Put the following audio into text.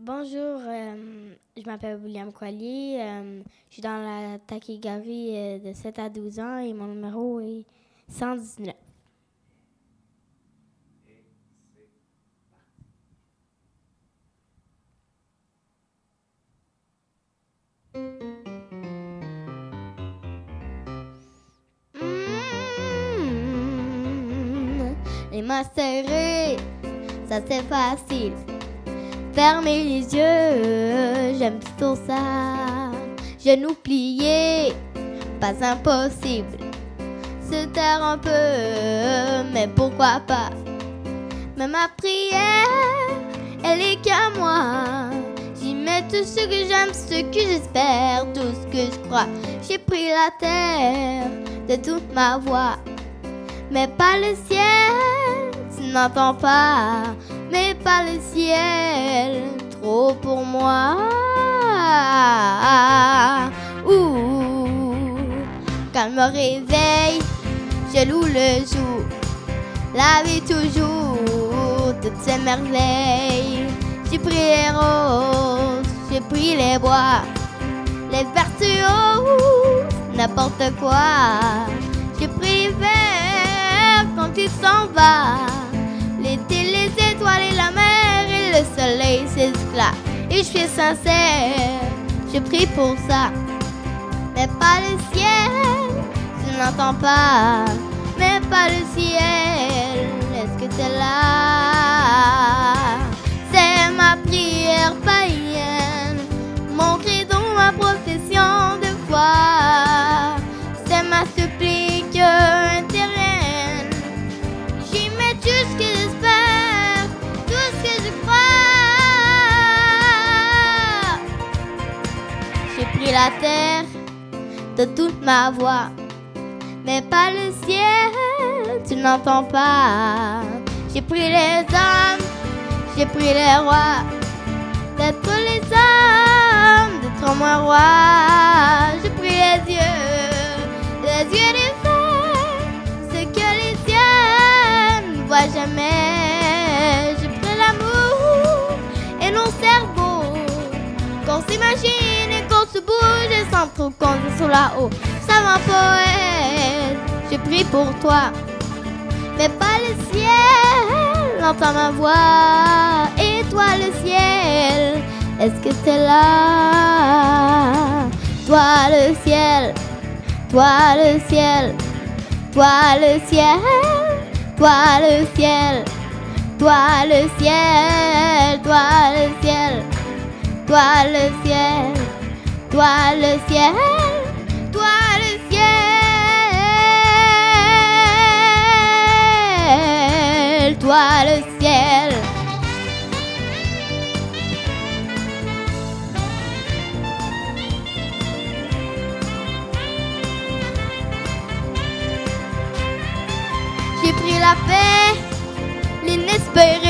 Bonjour, euh, je m'appelle William Collier. euh, je suis dans la catégorie euh, de 7 à 12 ans et mon numéro est 119. Mmh, les mains ça c'est facile. Fermer les yeux, j'aime plutôt ça. Genoux pliés, pas impossible. Se taire un peu, mais pourquoi pas? Mais ma prière, elle est qu'à moi. J'y mets tout ce que j'aime, ce que j'espère, tout ce que je crois. J'ai pris la terre de toute ma voix, mais pas le ciel. Tu n'entends pas, mais pas le ciel. Trop pour moi. Quand je me réveille, je loue le jour. La vie toujours, toutes ces merveilles. J'ai pris les roses, j'ai pris les bois, les vertus, n'importe quoi. Et je suis sincère, je prie pour ça. Mais pas le ciel, tu n'entends pas. Mais pas le ciel, est-ce que c'est là? C'est ma prière païenne, la terre de toute ma voix, mais pas le ciel, tu n'entends pas. J'ai pris les hommes, j'ai pris les rois, d'être les hommes, d'être moi roi. J'ai pris les yeux, les yeux des femmes, ce que les yeux ne voient jamais. J'ai pris l'amour et mon cerveau, qu'on s'imagine trop qu'on est sur là-haut. Ça poète, j'ai pris pour toi, mais pas le ciel. Entends ma voix, et toi le ciel, est-ce que t'es là? Toi le ciel, toi le ciel, toi le ciel, toi le ciel, toi le ciel, toi le ciel, toi le ciel, toi le ciel, toi le ciel, toi le ciel. J'ai pris la paix, l'inespéré